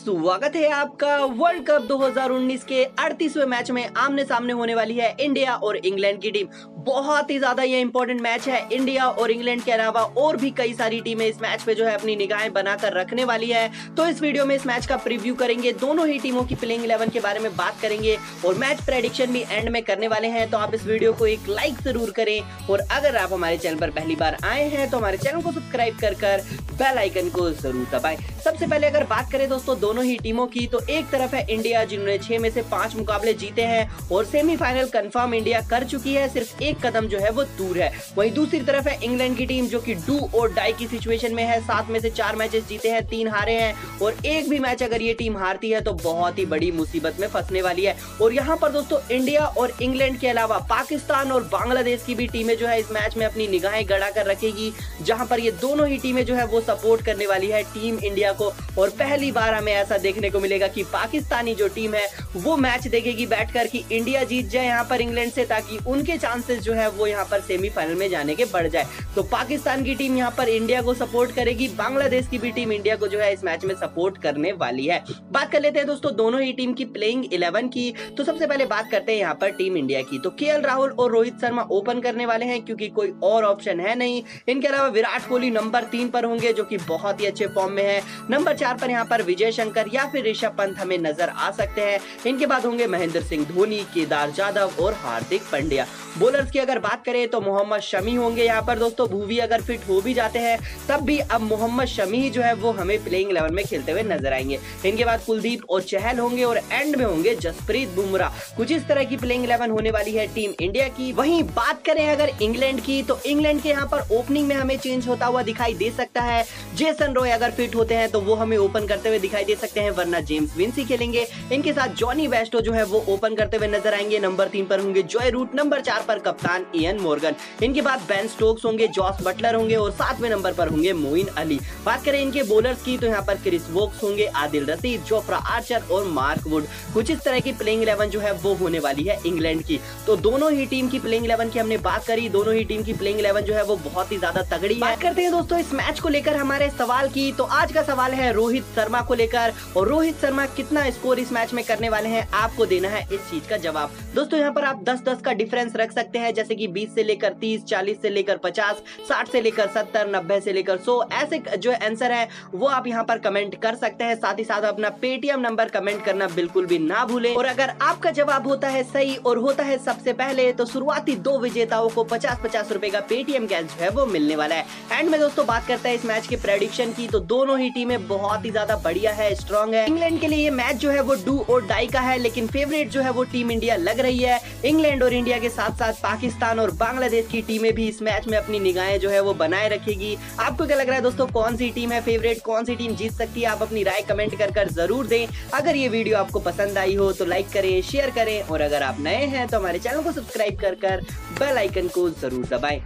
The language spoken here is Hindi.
स्वागत है आपका वर्ल्ड कप 2019 के 38वें मैच में आमने सामने होने वाली है इंडिया और इंग्लैंड की टीम बहुत ही ज़्यादा ये इंपॉर्टेंट मैच है। इंडिया और इंग्लैंड के अलावा और भी कई सारी टीमें इस मैच पे जो है अपनी निगाहें बनाकर रखने वाली है। तो इस वीडियो में इस मैच का प्रीव्यू करेंगे। दोनों ही टीमों की प्लेइंग इलेवन के बारे में बात करेंगे और मैच प्रेडिक्शन भी एंड में करने वाले हैं। तो आप इस वीडियो को एक लाइक ज़रूर करें और अगर आप हमारे चैनल पर पहली बार आए हैं तो हमारे चैनल को सब्सक्राइब कर कर बेल आइकन को ज़रूर दबाएँ। सबसे पहले अगर बात करें दोस्तों दोनों ही टीमों की तो एक तरफ़ है इंडिया जिन्होंने छह में से पाँच मुकाबले जीते हैं और सेमीफाइनल कंफर्म इंडिया कर चुकी है। सिर्फ़ एक कदम जो है वो दूर है। वहीं दूसरी तरफ़ है इंग्लैंड की टीम जो कि डू और डाई की सिचुएशन में है। सात में से चार मैचेस जीते हैं, तीन हारे हैं और एक भी मैच अगर ये टीम हारती है तो बहुत ही बड़ी मुसीबत में फंसने वाली है। और यहाँ पर दोस्तों इंडिया और इंग्लैंड के अलावा पाकिस्तान और बांग्लादेश की भी टीमें जो है इस मैच में अपनी निगाहें गड़ा कर रखेगी, जहाँ पर ये दोनों ही टीमें जो है वो सपोर्ट करने वाली है टीम इंडिया को। और पहली बार हमें ऐसा देखने को मिलेगा कि पाकिस्तानी जो टीम है, वो मैच देखेगी बैठकर कि इंडिया जीत जाए यहाँ पर इंग्लैंड से, ताकि उनके चांसेस जो है वो यहाँ पर सेमीफाइनल में जाने के बढ़ जाए। तो पाकिस्तान की टीम यहाँ पर इंडिया को सपोर्ट करेगी, बांग्लादेश की भी टीम इंडिया को जो है इस मैच में सपोर्ट करने वाली है। बात कर लेते हैं दोस्तों, दोनों ही टीम की प्लेइंग इलेवन की। तो सबसे पहले बात करते हैं यहाँ पर टीम इंडिया की। तो के राहुल और रोहित शर्मा ओपन करने वाले हैं क्योंकि कोई और ऑप्शन है नहीं। इनके अलावा विराट कोहली नंबर तीन पर होंगे जो कि बहुत ही अच्छे फॉर्म में है। नंबर चार पर यहाँ पर विजय शंकर या फिर ऋषभ पंत हमें नज़र आ सकते हैं। इनके बाद होंगे महेंद्र सिंह धोनी, केदार जाधव और हार्दिक पांड्या। बोलर्स की अगर बात करें तो मोहम्मद शमी होंगे यहाँ पर। दोस्तों, भूवी अगर फिट हो भी जाते हैं, तब भी अब मोहम्मद शमी जो है वो हमें प्लेइंग इलेवन में खेलते हुए नज़र आएँगे। इनके बाद कुलदीप और चहल होंगे और एंड में होंगे जसप्रीत बुमराह। कुछ इस तरह की प्लेइंग इलेवन होने वाली है टीम इंडिया की। वहीं बात करें अगर इंग्लैंड की तो इंग्लैंड के यहाँ पर ओपनिंग में हमें चेंज होता हुआ दिखाई दे सकता है। जेसन रॉय अगर फिट होते हैं तो वो हमें ओपन करते हुए दिखाई दे सकते हैं, वरना जेम्स विंसी खेलेंगे। इनके साथ जॉनी बेस्टो जो है वो ओपन करते हुए नज़र आएँगे। नंबर तीन पर होंगे जॉय रूट नंबर चार पर कप्तान इयन मोर्गन इनके बाद बैन स्टोक्स होंगे जॉस बटलर होंगे और सातवें नंबर पर होंगे मोइन अली बात करें इनके बोलर्स की तो यहाँ पर क्रिस वोक्स होंगे, आदिल रसीद जोफ्रा आर्चर और मार्क वुड कुछ इस तरह की प्लेइंग इलेवन जो है, वो होने वाली है इंग्लैंड की। तो दोनों ही टीम की प्लेइंग इलेवन की हमने बात करी, दोनों ही टीम की प्लेइंग इलेवन जो है, वो बहुत ही ज़्यादा तगड़ी बात करते हैं दोस्तों इस मैच को लेकर हमारे सवाल की तो आज का सवाल है रोहित शर्मा को लेकर। और रोहित शर्मा कितना स्कोर इस मैच में करने वाले हैं, आपको देना है इस चीज़ का जवाब। दोस्तों यहाँ पर आप दस दस का डिफरेंस रख सकते हैं जैसे कि 20 से लेकर 30, 40 से लेकर 50, 60 से लेकर 70, 90 से लेकर 100 ऐसे जो आंसर है वो आप यहाँ पर कमेंट कर सकते हैं। साथ ही साथ अपना पेटीएम नंबर कमेंट करना बिल्कुल भी ना भूलें। और अगर आपका जवाब होता है सही और होता है सबसे पहले तो शुरुआती दो विजेताओं को पचास पचास रूपए का पेटीएम कैश जो है वो मिलने वाला है। एंड में दोस्तों बात करते हैं इस मैच के प्रेडिक्शन की तो दोनों ही टीमें बहुत ही ज़्यादा बढ़िया है स्ट्रॉन्ग है। इंग्लैंड के लिए ये मैच जो है वो डू और डाई का है लेकिन फेवरेट जो है वो टीम इंडिया लग रही है। इंग्लैंड और इंडिया के साथ साथ पाकिस्तान और बांग्लादेश की टीमें भी इस मैच में अपनी निगाहें जो है वो बनाए रखेगी। आपको क्या लग रहा है दोस्तों, कौन सी टीम है फेवरेट कौन सी टीम जीत सकती है? आप अपनी राय कमेंट कर कर ज़रूर दें। अगर ये वीडियो आपको पसंद आई हो तो लाइक करें शेयर करें। और अगर आप नए हैं तो हमारे चैनल को सब्सक्राइब कर कर बेल आइकन को ज़रूर दबाएँ।